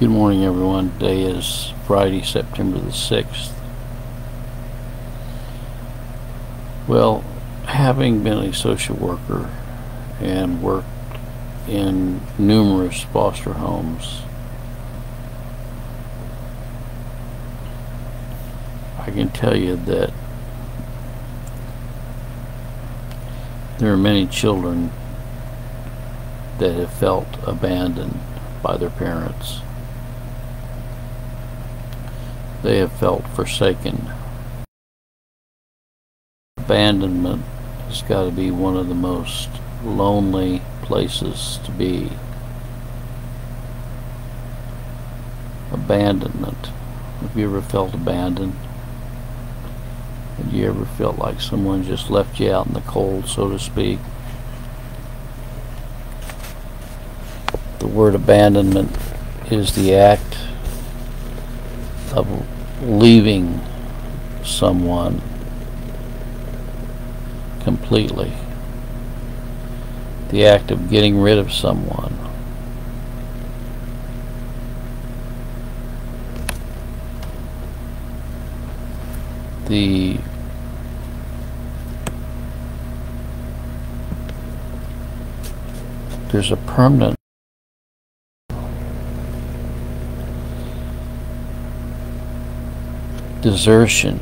Good morning, everyone. Today is Friday, September the 6th. Well, having been a social worker and worked in numerous foster homes, I can tell you that there are many children that have felt abandoned by their parents. They have felt forsaken. Abandonment has got to be one of the most lonely places to be. Abandonment. Have you ever felt abandoned? Have you ever felt like someone just left you out in the cold, so to speak? The word abandonment is the act of leaving someone completely. The act of getting rid of someone. The there's a permanent desertion.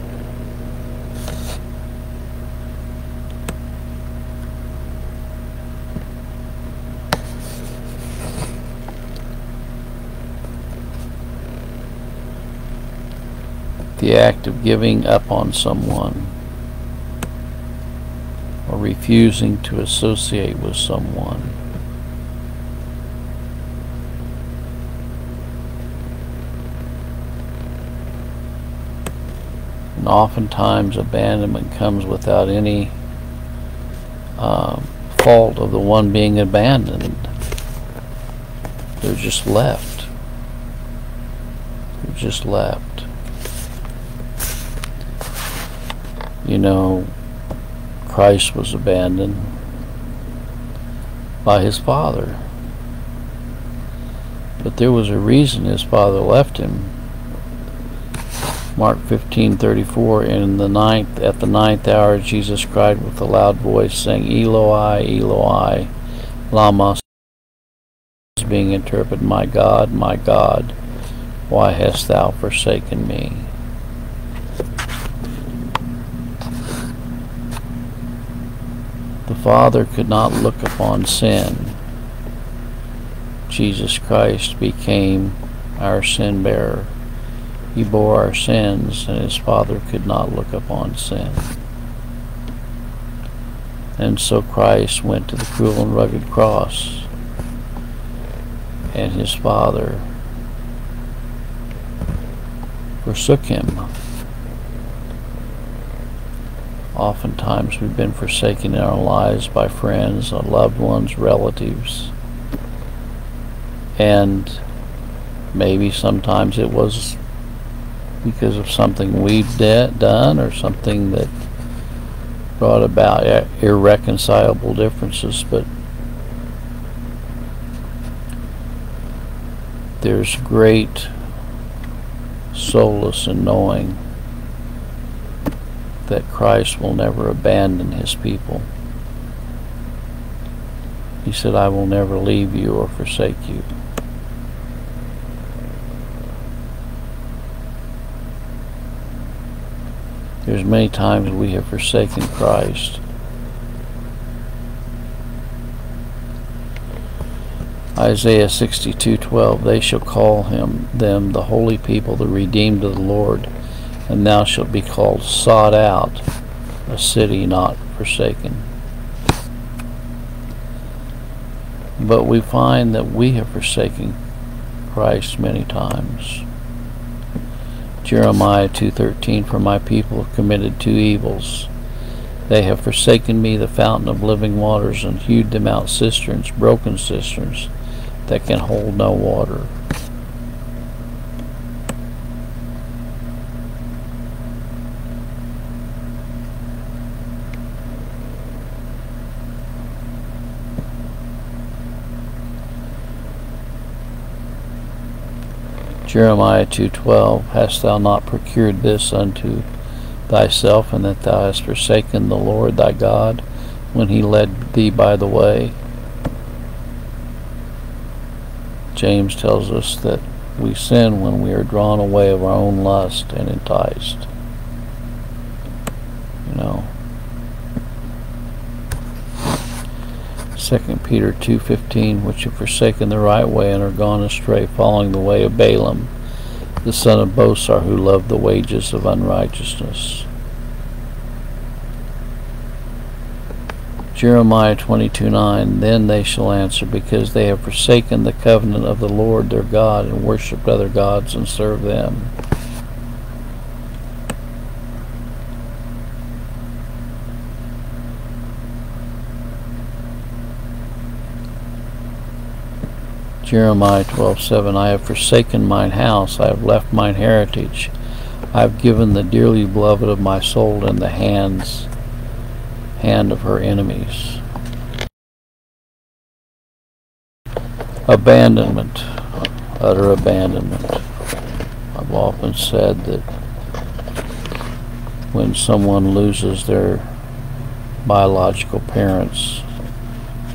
The act of giving up on someone or refusing to associate with someone. And oftentimes abandonment comes without any um, fault of the one being abandoned. They're just left. They're just left. You know, Christ was abandoned by his father. But there was a reason his father left him Mark 15:34 in the ninth at the ninth hour Jesus cried with a loud voice saying Eloi Eloi lama being interpreted my God my God why hast thou forsaken me? The Father could not look upon sin. Jesus Christ became our sin bearer he bore our sins, and his Father could not look upon sin. And so Christ went to the cruel and rugged cross, and his Father forsook him. Oftentimes we've been forsaken in our lives by friends, our loved ones, relatives, and maybe sometimes it was because of something we've done or something that brought about irreconcilable differences, but there's great solace in knowing that Christ will never abandon his people. He said, I will never leave you or forsake you. There's many times we have forsaken Christ. Isaiah 62:12 They shall call him them the holy people the redeemed of the Lord and thou shalt be called sought out a city not forsaken But we find that we have forsaken Christ many times Jeremiah 2.13 For my people have committed two evils. They have forsaken me, the fountain of living waters, and hewed them out cisterns, broken cisterns, that can hold no water. Jeremiah 2.12 Hast thou not procured this unto thyself, and that thou hast forsaken the Lord thy God when he led thee by the way? James tells us that we sin when we are drawn away of our own lust and enticed. You know. 2 Peter 2.15 Which have forsaken the right way and are gone astray, following the way of Balaam, the son of Bosor, who loved the wages of unrighteousness. Jeremiah 22:9 Then they shall answer, because they have forsaken the covenant of the Lord their God, and worshipped other gods and served them. Jeremiah 12:7 I have forsaken mine house, I have left mine heritage. I have given the dearly beloved of my soul in the hands hand of her enemies. Abandonment, utter abandonment. I've often said that when someone loses their biological parents,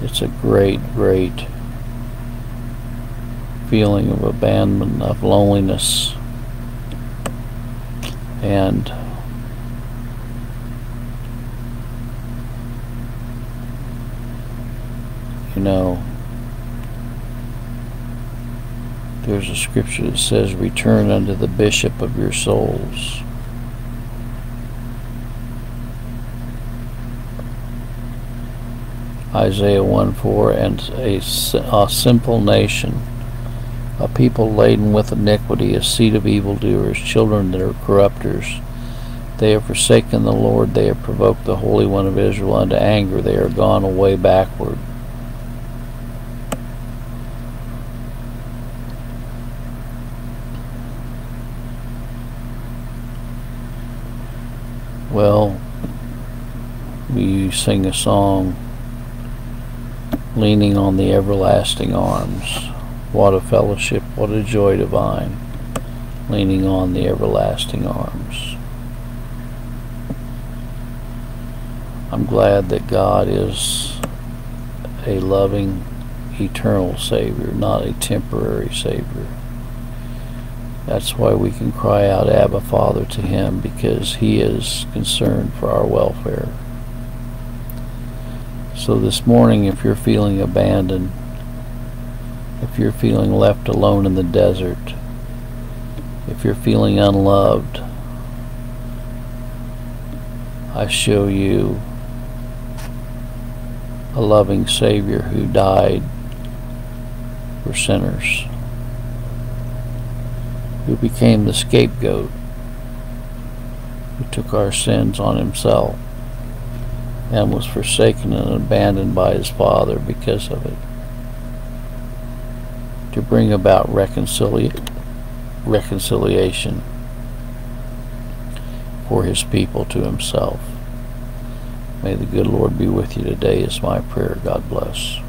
it's a great, great feeling of abandonment, of loneliness, and you know, there's a scripture that says, Return unto the bishop of your souls. Isaiah 1 4 and a, a simple nation, a people laden with iniquity, a seed of evildoers, children that are corrupters. They have forsaken the Lord, they have provoked the Holy One of Israel unto anger, they are gone away backward. Well, we sing a song, Leaning on the Everlasting Arms. What a fellowship, what a joy divine, leaning on the everlasting arms. I'm glad that God is a loving, eternal Savior, not a temporary Savior. That's why we can cry out, Abba, Father, to Him, because He is concerned for our welfare. So this morning, if you're feeling abandoned, if you're feeling left alone in the desert, if you're feeling unloved, I show you a loving Savior who died for sinners who became the scapegoat, who took our sins on himself and was forsaken and abandoned by his Father because of it, to bring about reconcilia reconciliation for his people to himself. May the good Lord be with you today is my prayer. God bless.